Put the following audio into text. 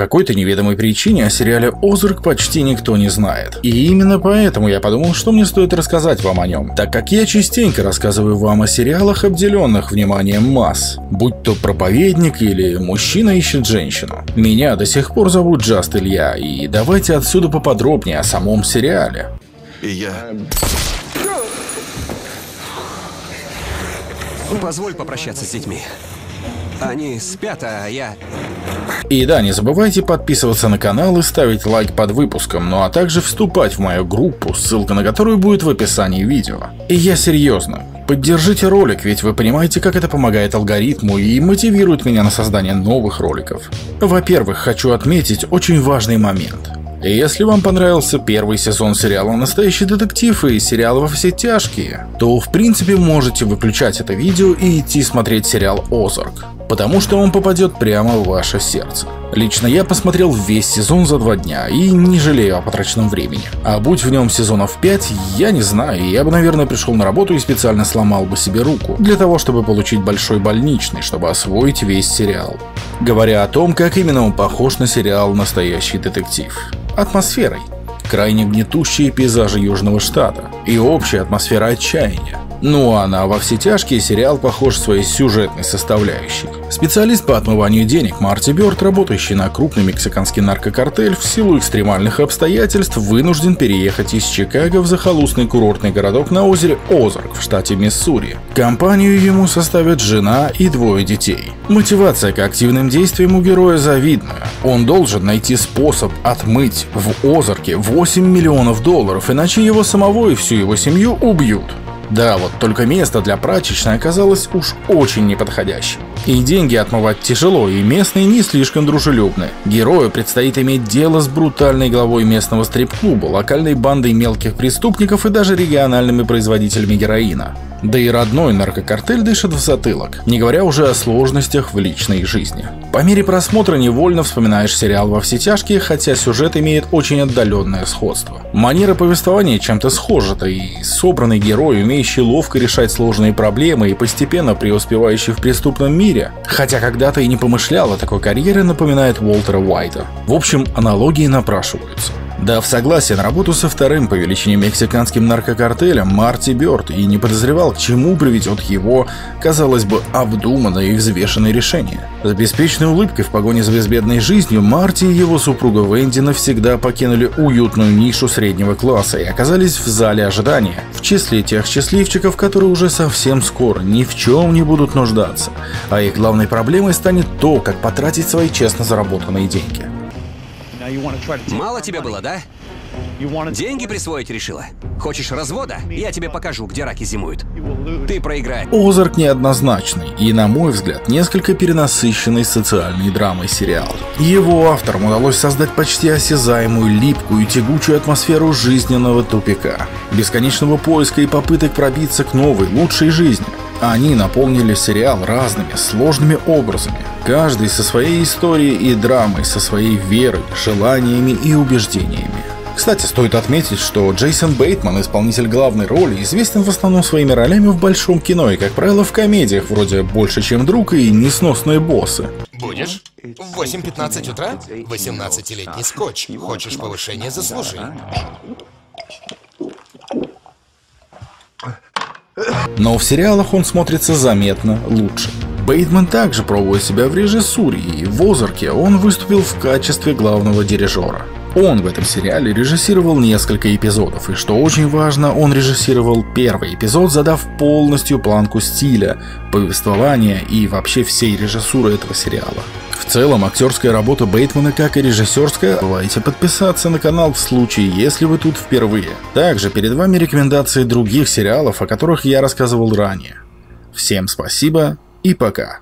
какой-то неведомой причине о сериале «Озарк» почти никто не знает. И именно поэтому я подумал, что мне стоит рассказать вам о нем, так как я частенько рассказываю вам о сериалах, обделенных вниманием масс, будь то проповедник или мужчина ищет женщину. Меня до сих пор зовут Джаст Илья, и давайте отсюда поподробнее о самом сериале. И я... Позволь попрощаться с детьми. Они спят, а я... И да, не забывайте подписываться на канал и ставить лайк под выпуском, ну а также вступать в мою группу, ссылка на которую будет в описании видео. И я серьезно, поддержите ролик, ведь вы понимаете, как это помогает алгоритму и мотивирует меня на создание новых роликов. Во-первых, хочу отметить очень важный момент. Если вам понравился первый сезон сериала «Настоящий детектив» и сериала «Во все тяжкие», то в принципе можете выключать это видео и идти смотреть сериал «Озарк», потому что он попадет прямо в ваше сердце. Лично я посмотрел весь сезон за два дня и не жалею о потраченном времени. А будь в нем сезонов 5, я не знаю, я бы, наверное, пришел на работу и специально сломал бы себе руку, для того, чтобы получить большой больничный, чтобы освоить весь сериал. Говоря о том, как именно он похож на сериал «Настоящий детектив» атмосферой, крайне гнетущие пейзажи Южного штата и общая атмосфера отчаяния. Ну а на «Во все тяжкие» сериал похож своей сюжетной составляющей. Специалист по отмыванию денег Марти Бёрд, работающий на крупный мексиканский наркокартель, в силу экстремальных обстоятельств вынужден переехать из Чикаго в захолустный курортный городок на озере Озарк в штате Миссури. Компанию ему составят жена и двое детей. Мотивация к активным действиям у героя завидная. Он должен найти способ отмыть в Озарке 8 миллионов долларов, иначе его самого и всю его семью убьют. Да, вот только место для прачечной оказалось уж очень неподходящим. И деньги отмывать тяжело, и местные не слишком дружелюбны. Герою предстоит иметь дело с брутальной главой местного стрип-клуба, локальной бандой мелких преступников и даже региональными производителями героина. Да и родной наркокартель дышит в затылок, не говоря уже о сложностях в личной жизни. По мере просмотра невольно вспоминаешь сериал «Во все тяжкие», хотя сюжет имеет очень отдаленное сходство. Манера повествования чем-то схожа-то, и собранный герой, умеющий ловко решать сложные проблемы и постепенно преуспевающий в преступном мире, хотя когда-то и не помышлял о такой карьере, напоминает Уолтера Уайта. В общем, аналогии напрашиваются. Дав согласие на работу со вторым по величине мексиканским наркокартелем Марти Бёрд и не подозревал, к чему приведет его, казалось бы, обдуманное и взвешенное решение. С беспечной улыбкой в погоне за безбедной жизнью Марти и его супруга Венди навсегда покинули уютную нишу среднего класса и оказались в зале ожидания, в числе тех счастливчиков, которые уже совсем скоро ни в чем не будут нуждаться, а их главной проблемой станет то, как потратить свои честно заработанные деньги. Мало тебе было, да? Деньги присвоить решила? Хочешь развода? Я тебе покажу, где раки зимуют. Ты проиграешь. Озарк неоднозначный и, на мой взгляд, несколько перенасыщенный социальной драмой сериал. Его авторам удалось создать почти осязаемую, липкую и тягучую атмосферу жизненного тупика, бесконечного поиска и попыток пробиться к новой, лучшей жизни. Они наполнили сериал разными, сложными образами, каждый со своей историей и драмой, со своей верой, желаниями и убеждениями. Кстати, стоит отметить, что Джейсон Бейтман, исполнитель главной роли, известен в основном своими ролями в большом кино и, как правило, в комедиях вроде «Больше, чем друг» и «Несносные боссы». Будешь? В 8.15 утра? 18-летний скотч. Хочешь повышение, заслужи. Но в сериалах он смотрится заметно лучше. Бейтман также пробует себя в режиссуре, и в «Озарке» он выступил в качестве главного дирижера. Он в этом сериале режиссировал несколько эпизодов, и что очень важно, он режиссировал первый эпизод, задав полностью планку стиля, повествования и вообще всей режиссуры этого сериала. В целом, актерская работа Бейтмана, как и режиссерская, забывайте подписаться на канал в случае, если вы тут впервые. Также перед вами рекомендации других сериалов, о которых я рассказывал ранее. Всем спасибо и пока.